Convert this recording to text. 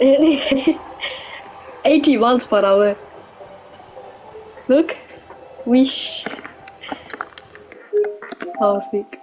80 miles per hour. Look. Wish. Oh, sick.